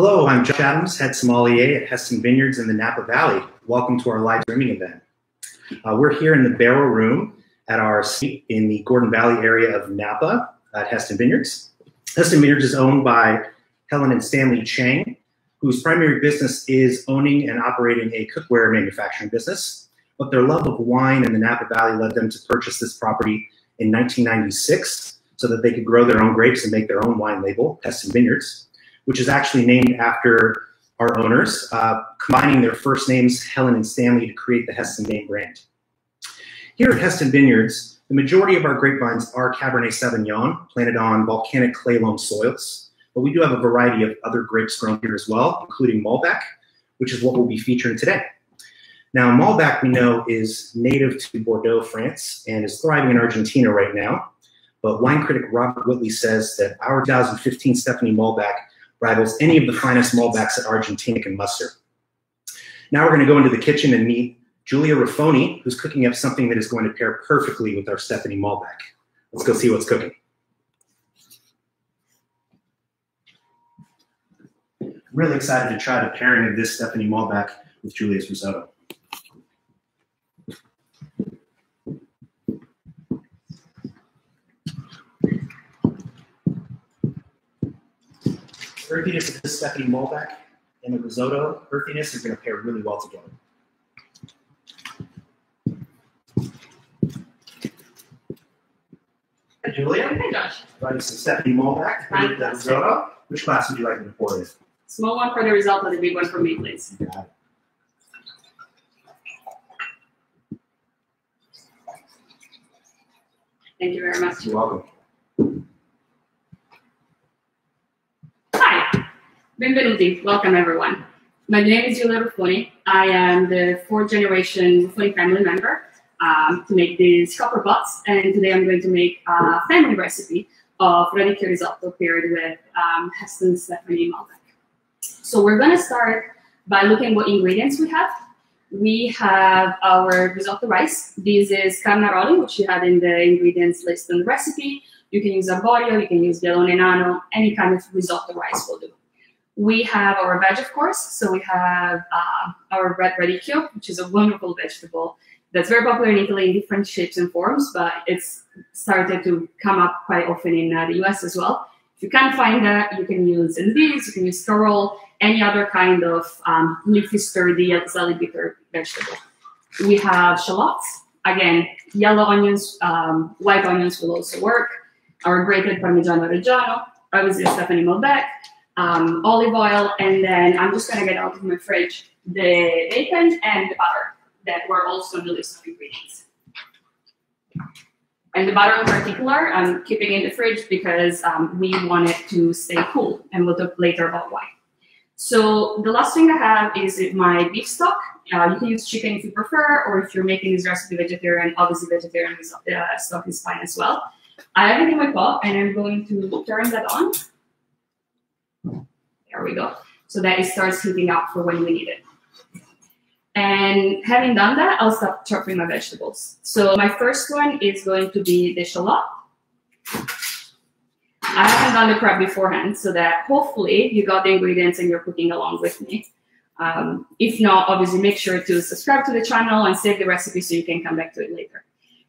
Hello, I'm Josh Adams, head sommelier at Hestan Vineyards in the Napa Valley. Welcome to our live streaming event. Uh, we're here in the barrel room at our seat in the Gordon Valley area of Napa at Hestan Vineyards. Hestan Vineyards is owned by Helen and Stanley Cheng, whose primary business is owning and operating a cookware manufacturing business. But their love of wine in the Napa Valley led them to purchase this property in 1996 so that they could grow their own grapes and make their own wine label, Hestan Vineyards, which is actually named after our owners, uh, combining their first names, Helen and Stanley, to create the Hestan name brand. Here at Hestan Vineyards, the majority of our grapevines are Cabernet Sauvignon, planted on volcanic clay loam soils, but we do have a variety of other grapes grown here as well, including Malbec, which is what we'll be featuring today. Now, Malbec, we know, is native to Bordeaux, France, and is thriving in Argentina right now. But wine critic Robert Whitley says that our 2015 Stephanie Malbec rivals any of the finest Malbecs that Argentina can muster. Now we're going to go into the kitchen and meet Giulia Ruffoni, who's cooking up something that is going to pair perfectly with our Stephanie Malbec. Let's go see what's cooking. Really excited to try the pairing of this Stephanie Malbec with Giulia's risotto. Earthiness of this Stephanie Malbec and the risotto earthiness are going to pair really well together. Hi, Giulia. Oh Hi, Josh. Writing some Stephanie Malbec with the risotto. Which glass would you like me to pour it Small one for the risotto, the big one for me, please. Yeah. Thank you very much. You're welcome. Benvenuti. Welcome, everyone. My name is Giulia Ruffoni. I am the fourth generation Ruffoni family member um, to make these copper pots. And today I'm going to make a family recipe of radicchio risotto paired with um, Hestan Stephanie Malbec. So we're going to start by looking what ingredients we have. We have our risotto rice. This is carnaroli, which you have in the ingredients list on the recipe. You can use arborio, you can use Vialone Nano, any kind of risotto rice will do. We have our veg, of course. So we have uh, our red radicchio, which is a wonderful vegetable that's very popular in Italy in different shapes and forms, but it's started to come up quite often in uh, the US as well. If you can't find that, you can use endives, you can use sorrel, any other kind of um, leafy, sturdy, slightly bitter vegetable. We have shallots. Again, yellow onions, um, white onions will also work. Our grated Parmigiano Reggiano, I obviously Stephanie Malbec, um, olive oil, and then I'm just gonna get out of my fridge the bacon and the butter that were also on the list of ingredients. And the butter in particular, I'm keeping in the fridge because um, we want it to stay cool, and we'll talk later about why. So the last thing I have is my beef stock. Uh, you can use chicken if you prefer, or if you're making this recipe vegetarian, obviously vegetarian uh, stock is fine as well. I have it in my pot, and I'm going to turn that on. There we go. So that it starts heating up for when we need it. And having done that, I'll start chopping my vegetables. So my first one is going to be the shallot. I haven't done the prep beforehand, so that hopefully you got the ingredients and you're cooking along with me. Um, if not, obviously make sure to subscribe to the channel and save the recipe so you can come back to it later.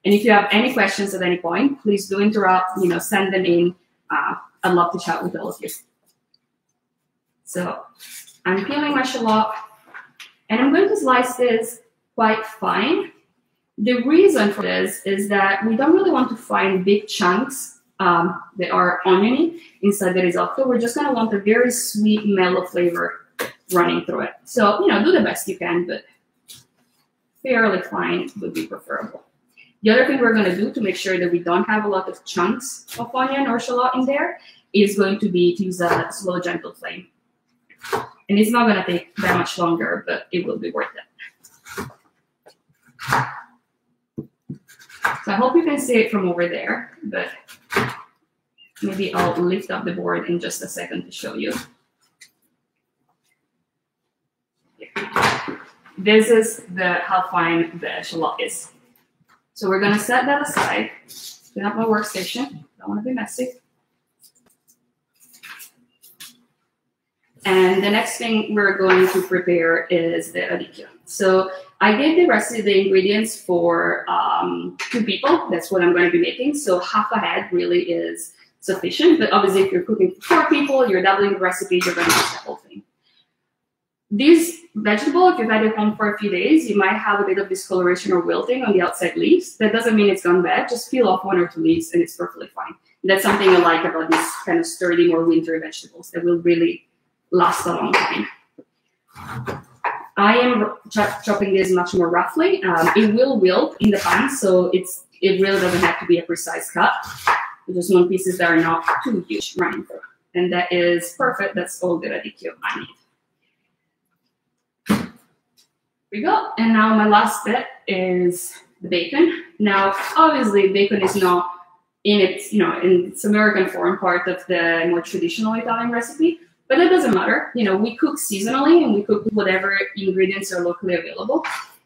And if you have any questions at any point, please do interrupt, you know, send them in. Uh, I'd love to chat with all of you. So I'm peeling my shallot and I'm going to slice this quite fine. The reason for this is that we don't really want to find big chunks um, that are oniony inside the risotto. We're just gonna want a very sweet, mellow flavor running through it. So, you know, do the best you can, but fairly fine would be preferable. The other thing we're gonna do to make sure that we don't have a lot of chunks of onion or shallot in there is going to be to use a slow, gentle flame. And it's not gonna take that much longer, but it will be worth it. So I hope you can see it from over there, but maybe I'll lift up the board in just a second to show you. This is the how fine the shallot is. So we're gonna set that aside. Clean up my workstation. Don't wanna be messy. And the next thing we're going to prepare is the radicchio. So I gave the rest of the ingredients for um, two people. That's what I'm going to be making. So half a head really is sufficient. But obviously, if you're cooking for four people, you're doubling the recipe, you're going to use the whole thing. These vegetable, if you've had it home for a few days, you might have a bit of discoloration or wilting on the outside leaves. That doesn't mean it's gone bad. Just peel off one or two leaves and it's perfectly fine. That's something I like about these kind of sturdy, more winter vegetables that will really last a long time. I am chopping this much more roughly. Um, it will wilt in the pan, so it's it really doesn't have to be a precise cut. Just want pieces that are not too huge running through. And that is perfect. That's all the radicchio I need. We go. And now my last bit is the bacon. Now, obviously, bacon is not in its, you know, in its American form part of the more traditional Italian recipe, but that doesn't matter. You know, we cook seasonally and we cook whatever ingredients are locally available.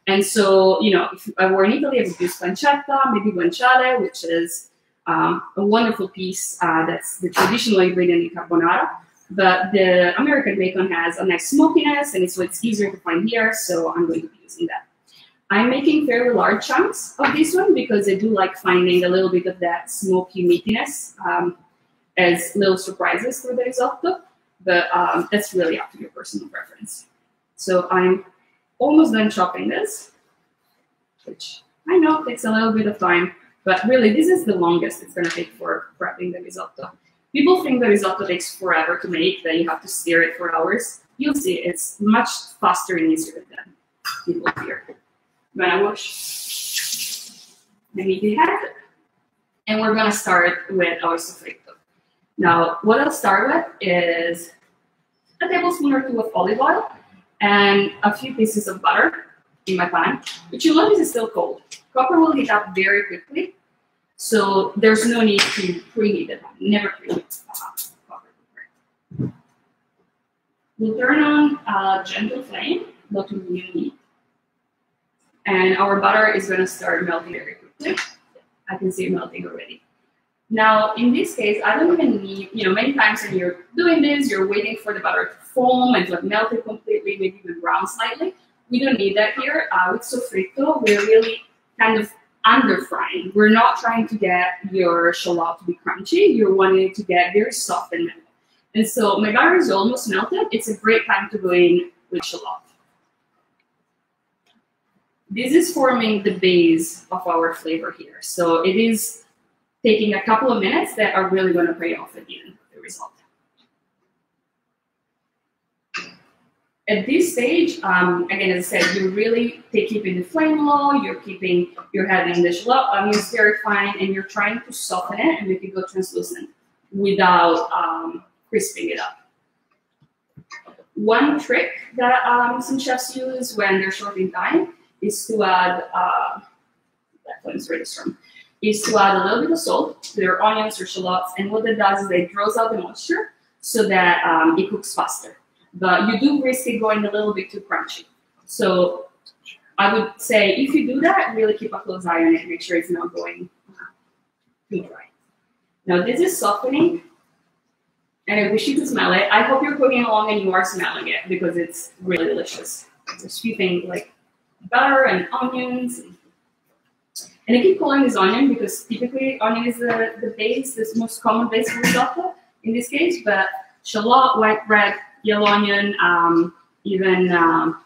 And so, you know, if I were in Italy, I would use pancetta, maybe guanciale, which is um, a wonderful piece uh, that's the traditional ingredient in carbonara. But the American bacon has a nice smokiness and it's what's easier to find here, so I'm going to be using that. I'm making fairly large chunks of this one because I do like finding a little bit of that smoky meatiness um, as little surprises for the risotto, but um, that's really up to your personal preference. So I'm almost done chopping this, which I know takes a little bit of time, but really this is the longest it's to take for prepping the risotto. People think the risotto takes forever to make, that you have to stir it for hours. You'll see it's much faster and easier than people fear. I'm gonna wash the meaty head, and we're gonna start with our soffritto. Now, what I'll start with is a tablespoon or two of olive oil and a few pieces of butter in my pan, which you notice is still cold. Copper will heat up very quickly, so there's no need to preheat it. Never preheat uh, copper We'll turn on a gentle flame, not too medium heat. And our butter is going to start melting very quickly. I can see it melting already. Now, in this case, I don't even need, you know, many times when you're doing this, you're waiting for the butter to foam and to have melted completely, maybe even brown slightly. We don't need that here. Uh, with soffritto, we're really kind of under frying. We're not trying to get your shallot to be crunchy. You're wanting to get very soft and melted. And so my butter is almost melted. It's a great time to go in with shallot. This is forming the base of our flavor here. So it is taking a couple of minutes that are really going to pay off at the end the result. At this stage, um, again, as I said, you're really keeping the flame low, you're keeping, you're having the shallot onions very fine, and you're trying to soften it and make it go translucent without um, crisping it up. One trick that um, some chefs use when they're short in time is to add, uh, that one's really strong, is to add a little bit of salt to your onions or shallots. And what that does is it draws out the moisture so that um, it cooks faster. But you do risk it going a little bit too crunchy. So I would say if you do that, really keep a close eye on it. Make sure it's not going too dry. Now this is softening, and I wish you could smell it. I hope you're cooking along and you are smelling it because it's really delicious. There's a few things like butter and onions. And I keep calling this onion because typically onion is the, the base, the most common base for risotto in this case, but shallot, white bread, yellow onion, um, even um,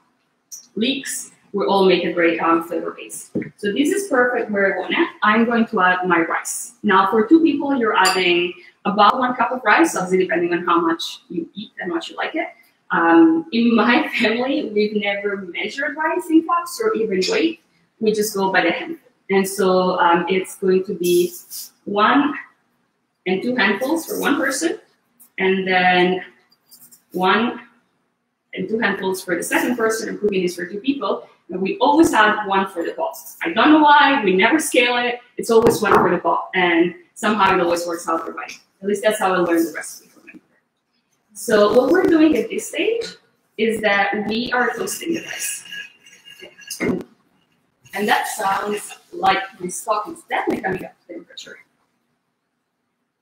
leeks will all make a great um, flavor base. So this is perfect where I want it. I'm going to add my rice. Now for two people, you're adding about one cup of rice, obviously depending on how much you eat and how much you like it. Um, in my family, we've never measured rice in cups or even weight. We just go by the handful. And so um, it's going to be one and two handfuls for one person, and then one and two handfuls for the second person, and cooking is for two people. And we always add one for the pot. I don't know why, we never scale it. It's always one for the pot. And somehow it always works out right. At least that's how I learned the recipe. So what we're doing at this stage is that we are toasting the rice. And that sounds like the stock is definitely coming up to temperature.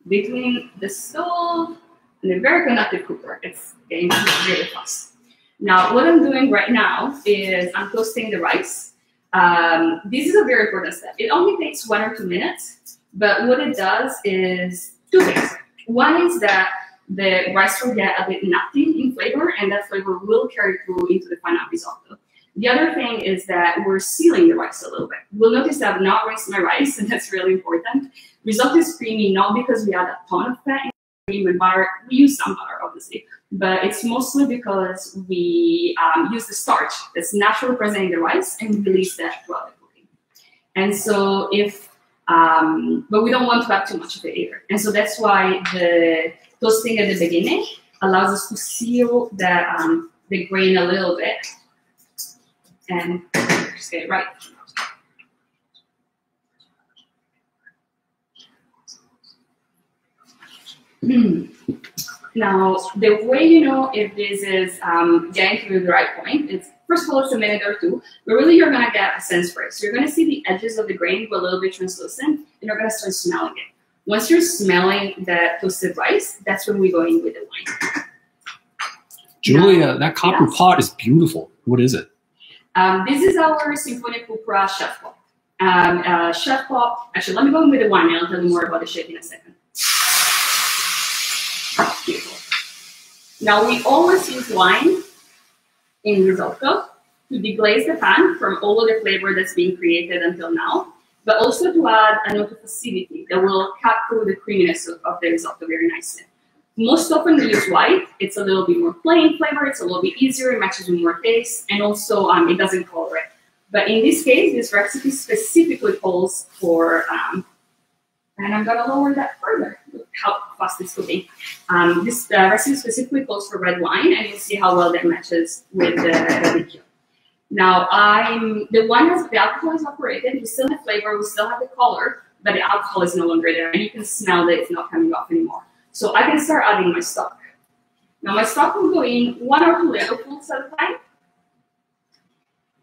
Between the stove, and a very conductive cooker. It's getting really fast. Now, what I'm doing right now is I'm toasting the rice. Um, this is a very important step. It only takes one or two minutes, but what it does is two things. One is that the rice will get a bit nutty in flavor, and that flavor will carry through into the final risotto. The other thing is that we're sealing the rice a little bit. We'll notice that I've not rinsed my rice, and that's really important. Risotto is creamy not because we add a ton of fat and butter. We use some butter, obviously, but it's mostly because we um, use the starch that's naturally present in the rice and release that throughout the cooking. And so if, um, but we don't want to have too much of it either. And so that's why the toasting at the beginning allows us to seal the, um, the grain a little bit and just get it right. Hmm. Now, the way you know if this is um, getting to the right point is first of all, it's a minute or two, but really you're gonna get a sense for it. So you're gonna see the edges of the grain go a little bit translucent, and you're gonna start smelling it. Once you're smelling the toasted rice, that's when we go in with the wine. Giulia, that copper Yes. pot is beautiful. What is it? Um, this is our Symphonia Cupra chef pot. Um, uh, chef pot, actually, let me go in with the wine and I'll tell you more about the shape in a second. Beautiful. Now, we always use wine in risotto to deglaze the pan from all of the flavor that's been created until now, but also to add a note of acidity that will cut through the creaminess of, of the risotto very nicely. Most often we use white. It's a little bit more plain flavor. It's a little bit easier. It matches with more taste, and also um, it doesn't color it. But in this case, this recipe specifically calls for, um, and I'm gonna lower that further. How fast it's cooking. Um, this uh, recipe specifically calls for red wine, and you'll see how well that matches with the barbecue. Now, I'm the wine has the alcohol is evaporated. We still have flavor. We still have the color, but the alcohol is no longer there, and you can smell that it's not coming off anymore. So I can start adding my stock. Now my stock will go in one or two ladlefuls at a time.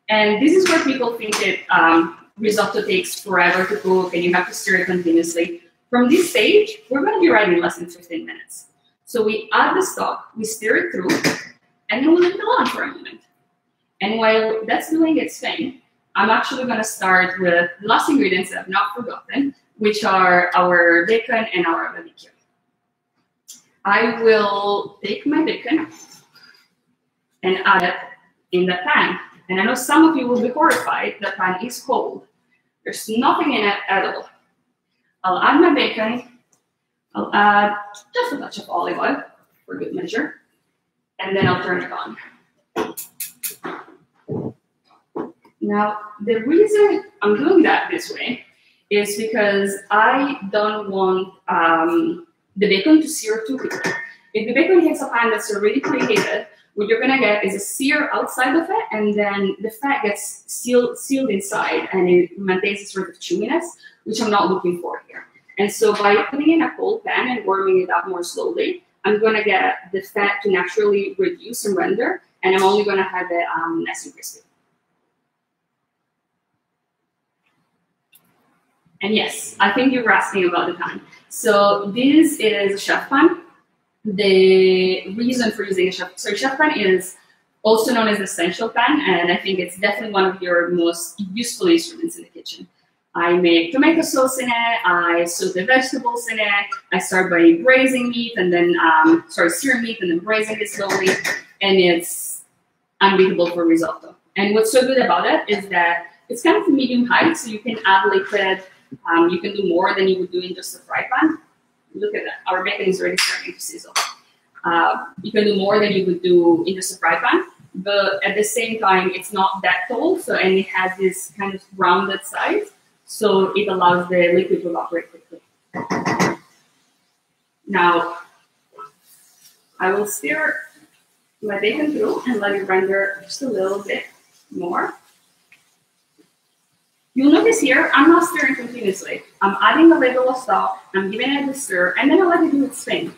And this is where people think that um, risotto takes forever to cook and you have to stir it continuously. From this stage, we're going to be right in less than 15 minutes. So we add the stock, we stir it through, and then we leave it alone for a moment. And while that's doing its thing, I'm actually going to start with the last ingredients that I've not forgotten, which are our bacon and our barbecue. I will take my bacon and add it in the pan. And I know some of you will be horrified. The pan is cold. There's nothing in it at all. I'll add my bacon. I'll add just a touch of olive oil for good measure. And then I'll turn it on. Now, the reason I'm doing that this way is because I don't want um, the bacon to sear too quickly. If the bacon hits a pan that's already preheated, what you're gonna get is a sear outside of it, and then the fat gets sealed sealed inside, and it maintains a sort of chewiness, which I'm not looking for here. And so by putting in a cold pan and warming it up more slowly, I'm gonna get the fat to naturally reduce and render, and I'm only gonna have it um, nice and crispy. And yes, I think you were asking about the pan. So this is a chef pan. The reason for using a chef, so chef pan is also known as essential pan, and I think it's definitely one of your most useful instruments in the kitchen. I make tomato sauce in it. I saute vegetables in it. I start by braising meat and then, um, sorry, searing meat and then braising it slowly, and it's unbeatable for risotto. And what's so good about it is that it's kind of medium height, so you can add liquid. Um, you can do more than you would do in just a fry pan. Look at that. Our bacon is already starting to sizzle. Uh, you can do more than you would do in just a fry pan, but at the same time, it's not that tall, so and it has this kind of rounded size, so it allows the liquid to evaporate quickly. Now, I will stir my bacon through and let it render just a little bit more. You'll notice here, I'm not stirring continuously. I'm adding a little of stock, I'm giving it a stir, and then I'll let it do its thing.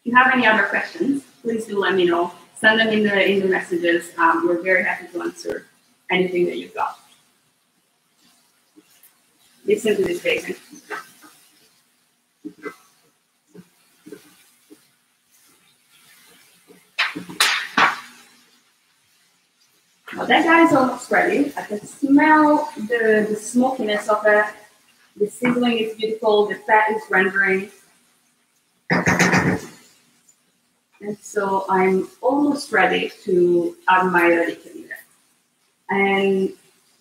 If you have any other questions, please do let me know. Send them in the in the messages. Um, we're very happy to answer anything that you've got. Listen to this bacon. That guy is almost ready. I can smell the, the smokiness of it. The sizzling is beautiful. The fat is rendering. And so I'm almost ready to add my radicchio in. And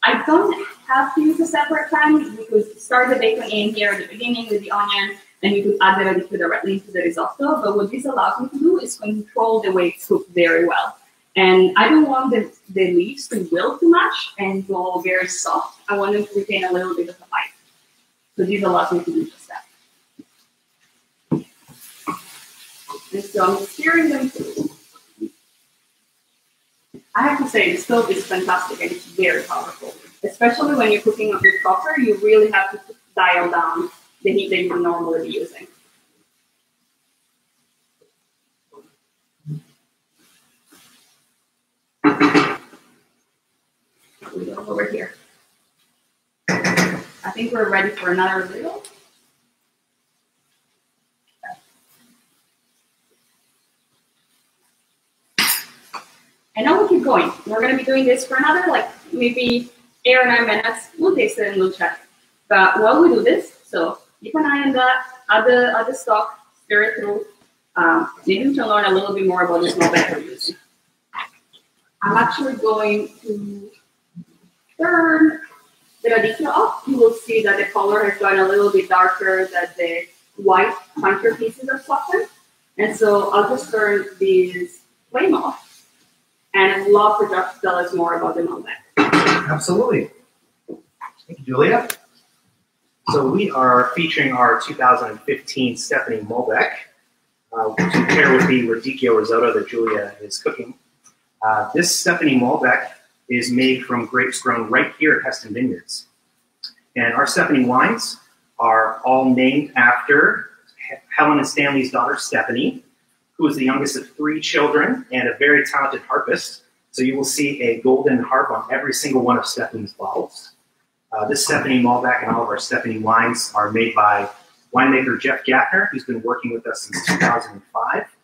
I don't have to use a separate pan because start the bacon in here at the beginning with the onion and you could add the radicchio directly into the risotto. But what this allows me to do is control the way it's cooked very well. And I don't want the, the leaves to wilt too much and go very soft. I want them to retain a little bit of the bite. So this allows me to do just that. And so I'm stirring them through. I have to say, the stove is fantastic and it's very powerful. Especially when you're cooking with copper, you really have to dial down the heat that you normally be using. We over here. I think we're ready for another little. And now we keep going. We're going to be doing this for another, like, maybe eight or nine minutes. We'll taste it and we'll check. But while we do this, so keep an eye on the, add the stock, stir it through. Um, maybe to learn a little bit more about small bag we're. I'm actually going to turn the radicchio off. You will see that the color has gone a little bit darker, than the white puncher pieces are softened. And so I'll just turn these flame off and I'd love for Josh to tell us more about the Malbec. Absolutely. Thank you, Giulia. So we are featuring our 2015 Stephanie Malbec uh, to pair with the radicchio risotto that Giulia is cooking. Uh, this Stephanie Malbec is made from grapes grown right here at Hestan Vineyards. And our Stephanie wines are all named after Helen and Stanley's daughter, Stephanie, who is the youngest of three children and a very talented harpist. So you will see a golden harp on every single one of Stephanie's bottles. Uh, this Stephanie Malbec and all of our Stephanie wines are made by winemaker Jeff Gaffner, who's been working with us since 2005.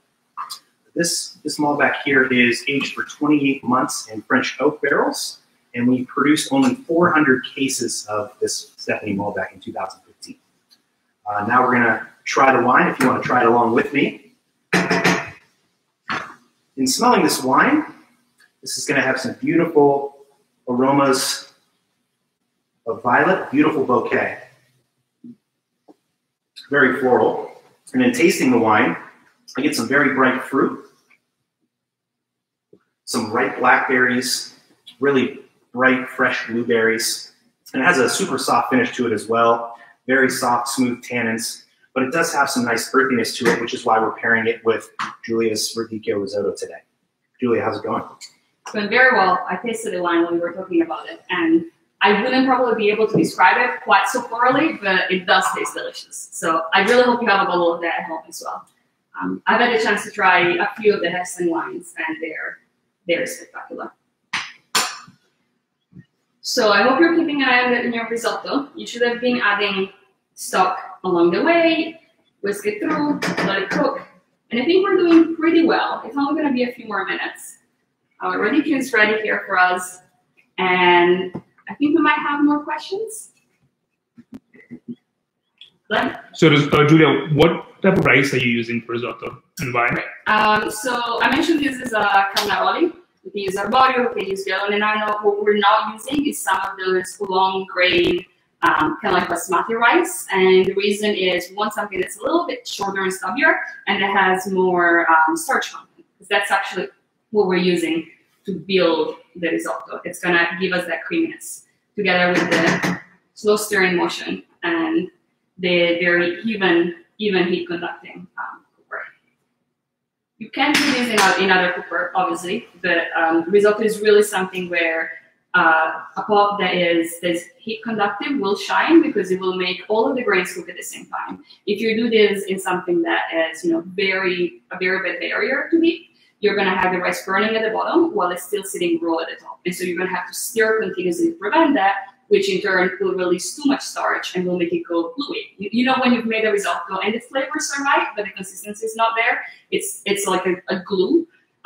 This, this Malbec here is aged for 28 months in French oak barrels, and we produced only 400 cases of this Stephanie Malbec in 2015. Uh, now we're going to try the wine if you want to try it along with me. In smelling this wine, this is going to have some beautiful aromas of violet, beautiful bouquet. Very floral. And in tasting the wine, I get some very bright fruit, some ripe blackberries, really bright, fresh blueberries. And it has a super soft finish to it as well. Very soft, smooth tannins but it does have some nice earthiness to it, which is why we're pairing it with Giulia's radicchio risotto today. Giulia, how's it going? It's going very well. I tasted the wine when we were talking about it, and I wouldn't probably be able to describe it quite so thoroughly, but it does taste delicious. So I really hope you have a bottle of that at home as well. Um, I've had a chance to try a few of the Hestan wines, and they're they're spectacular. So I hope you're keeping an eye on your risotto. You should have been adding stock along the way, whisk it through, let it cook. And I think we're doing pretty well. It's only going to be a few more minutes. Our radicchio is ready here for us. And I think we might have more questions. Glenn? So, uh, Giulia, what type of rice are you using for risotto and why? Um, so, I mentioned this is a carnaroli. We can use arborio, we can use Vialone Nano. What we're not using is some of those long grain um, kind of like basmati rice. And the reason is we want something that's a little bit shorter and stubbier and that has more um, starch content. Because that's actually what we're using to build the risotto. It's gonna give us that creaminess together with the slow stirring motion and the very even, even heat conducting um, cooker. You can do this in, in other cooker, obviously, but um, risotto is really something where uh, a pot that is that's heat conductive will shine because it will make all of the grains cook at the same time. If you do this in something that is, you know, very a very bad barrier to heat, you're gonna have the rice burning at the bottom while it's still sitting raw at the top. And so you're gonna have to stir continuously to prevent that, which in turn will release too much starch and will make it go gluey. You, you know when you've made a risotto and the flavors are right, but the consistency is not there, it's it's like a, a glue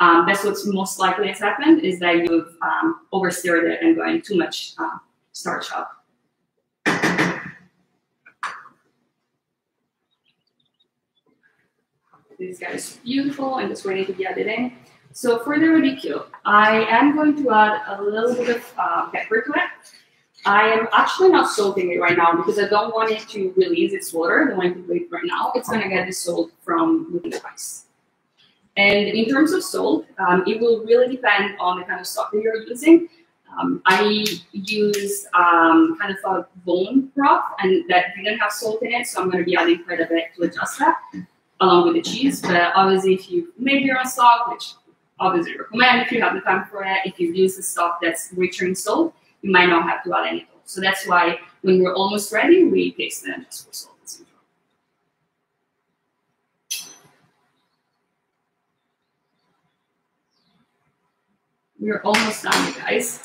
Um, that's what's most likely has happened is that you've um, oversteered it and going too much uh, starch up. This guy is beautiful and just waiting to be added in. So for the radicchio, I am going to add a little bit of uh, pepper to it. I am actually not salting it right now because I don't want it to release its water. I don't want it do it right now. It's going to get dissolved from the rice. And in terms of salt, um, it will really depend on the kind of stock that you're using. Um, I use um, kind of a bone broth and that didn't have salt in it, so I'm going to be adding quite a bit to adjust that along with the cheese. But obviously, if you make your own stock, which obviously recommend if you have the time for it, if you use a stock that's richer in salt, you might not have to add any. So that's why when we're almost ready, we taste it and just for. We're almost done, guys.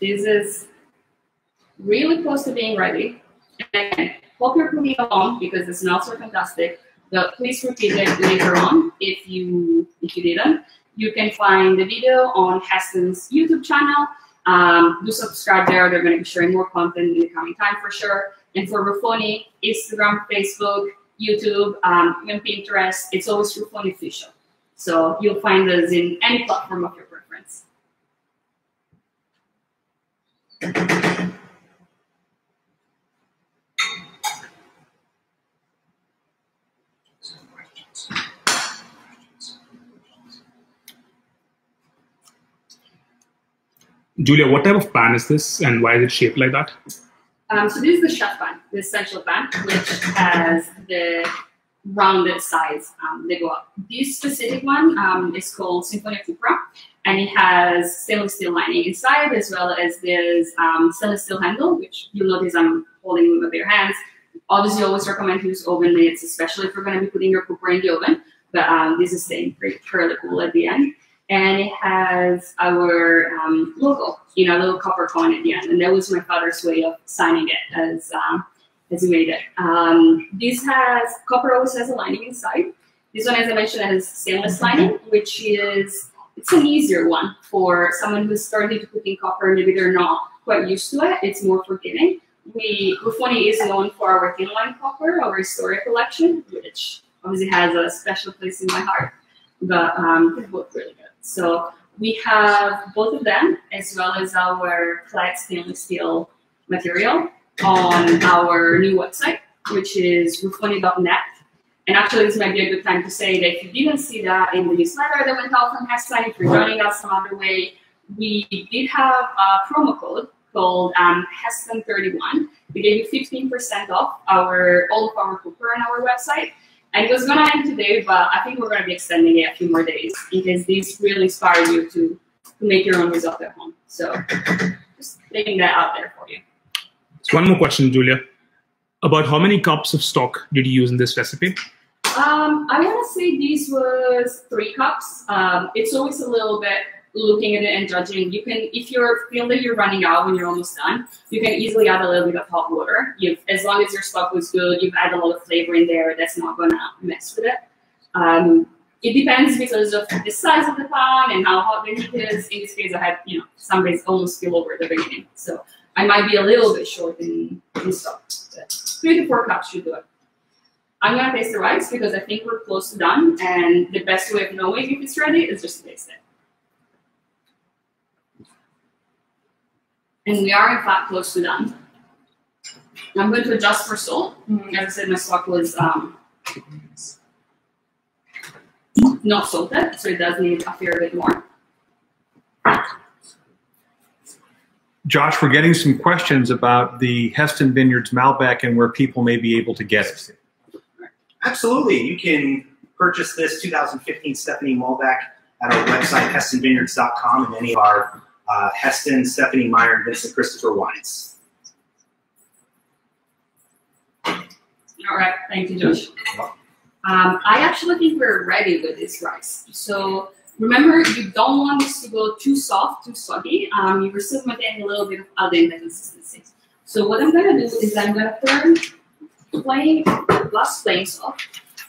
This is really close to being ready. And hope you're putting along because the smells are fantastic. But please repeat it later on if you if you didn't. You can find the video on Hestan's YouTube channel. Um, do subscribe there. They're going to be sharing more content in the coming time for sure. And for Ruffoni, Instagram, Facebook, YouTube, um, and Pinterest, it's always Ruffoni official. So you'll find us in any platform of your preference. Giulia, what type of pan is this and why is it shaped like that? Um, so this is the chef pan, the essential pan, which has the rounded sides um, they go up. This specific one um, is called Symphonia Cupra, and it has stainless steel lining inside as well as this um, stainless steel handle, which you'll notice I'm holding with my bare hands. Obviously, always recommend use oven mitts, especially if you're going to be putting your cooker in the oven. But um, this is staying pretty, fairly cool at the end and it has our um, logo, you know, a little copper coin at the end. And that was my father's way of signing it as um, as he made it. Um, this has copper always has a lining inside. This one, as I mentioned, has stainless lining, which is it's an easier one for someone who's starting to cook in copper. Maybe they're not quite used to it. It's more forgiving. We Ruffoni is known for our tin lined copper, our historic collection, which obviously has a special place in my heart. But um, they're really good. So we have both of them as well as our flat stainless steel material on our new website, which is ruffoni.net. And actually, this might be a good time to say that if you didn't see that in the newsletter that went out from Hestan, if you're joining us some other way, we did have a promo code called um, Hestan31. We gave you 15% off our all of our cooker on our website. And it was going to end today, but I think we're going to be extending it a few more days because these really inspire you to, to make your own risotto at home. So just leaving that out there for you. So one more question, Giulia. About how many cups of stock did you use in this recipe? Um, I want to say this was three cups. Um, it's always a little bit looking at it and judging. You can, if you feel that you're running out when you're almost done, you can easily add a little bit of hot water. You've, as long as your stock was good, you've added a lot of flavor in there. That's not gonna mess with it. Um, it depends because of the size of the pan and how hot the heat is. In this case, I had, you know, some days almost spill over at the beginning. So I might be a little bit short in, in stock. But three to four cups should do it. I'm gonna taste the rice because I think we're close to done, and the best way of knowing if it's ready is just to taste it. And we are in fact close to done. I'm going to adjust for salt. As I said, my stock was um, not salted, so it does need a fair bit more. Josh, we're getting some questions about the Hestan Vineyards Malbec and where people may be able to get it. Absolutely. You can purchase this 2015 Stephanie Malbec at our website, hestanvineyards.com, and any of our uh, Hestan, Stephanie Meyer, and Vincent Christopher wines. All right, thank you, Josh. Um, I actually think we're ready with this rice. So remember, you don't want this to go too soft, too soggy. Um, you're still maintaining a little bit of al dente consistency. So what I'm gonna do is I'm gonna turn flame, last flame off.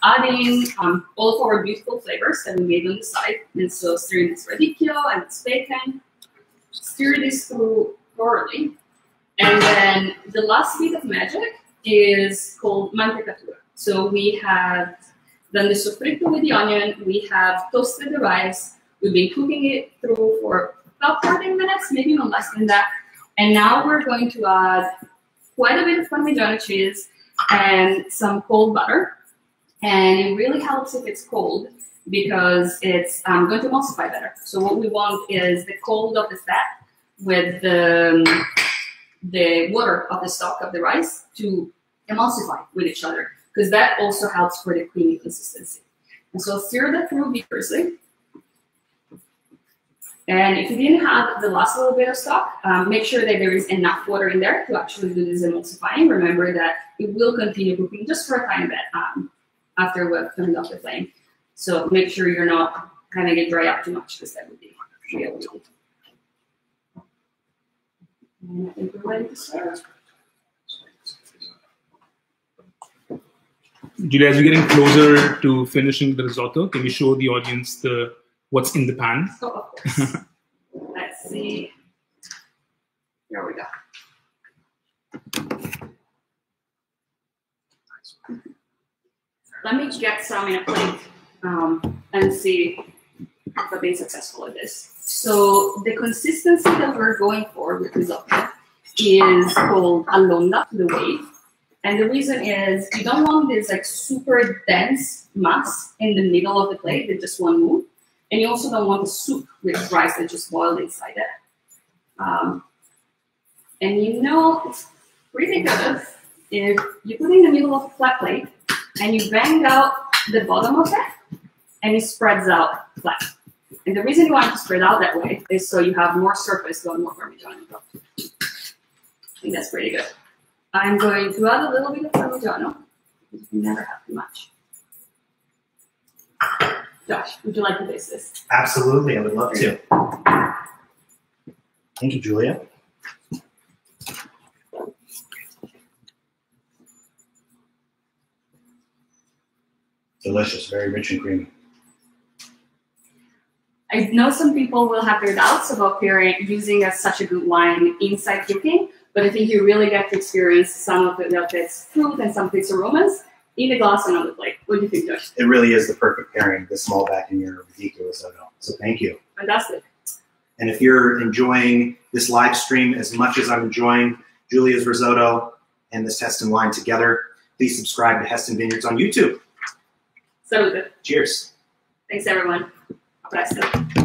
adding um, all of our beautiful flavors that we made on the side. And so stirring this radicchio and this bacon, stir this through thoroughly. And then the last bit of magic is called mantecatura. So we have done the soffritto with the onion, we have toasted the rice, we've been cooking it through for about 30 minutes, maybe even less than that. And now we're going to add quite a bit of Parmigiano cheese and some cold butter. And it really helps if it's cold because it's um, going to emulsify better. So what we want is the cold of the fat with the, the water of the stock of the rice to emulsify with each other because that also helps for the creamy consistency. And so stir that through vigorously. And if you didn't have the last little bit of stock, um, make sure that there is enough water in there to actually do this emulsifying. Remember that it will continue cooking just for a tiny bit um, after we've turned off the flame. So make sure you're not having it dry up too much because that would be really. And I think we're ready to serve. Giulia, as we're getting closer to finishing the risotto, can you show the audience the what's in the pan? So of course. Let's see. Here we go. Let me get some in a plate um, and see I've been successful at this. So the consistency that we're going for with risotto is called all'onda, the wave. And the reason is you don't want this like super dense mass in the middle of the plate with just won't move. And you also don't want the soup with rice that just boiled inside it. Um, and you know it's pretty good if you put it in the middle of a flat plate and you bang out the bottom of it and it spreads out flat. And the reason you want it to spread out that way is so you have more surface going more Parmigiano. I think that's pretty good. I'm going to add a little bit of Parmigiano. You never have too much. Josh, would you like to taste this? Absolutely, I would love to. Thank you, Giulia. Delicious, very rich and creamy. I know some people will have their doubts about pairing using a, such a good wine inside cooking, but I think you really get to experience some of, the, of its fruit and some of its aromas in a glass and on the plate. What do you think, Josh? It really is the perfect pairing, the small back in your risotto. So thank you. Fantastic. And if you're enjoying this live stream as much as I'm enjoying Giulia's risotto and this Hestan wine together, please subscribe to Hestan Vineyards on YouTube. So good. Cheers. Thanks, everyone. Presto.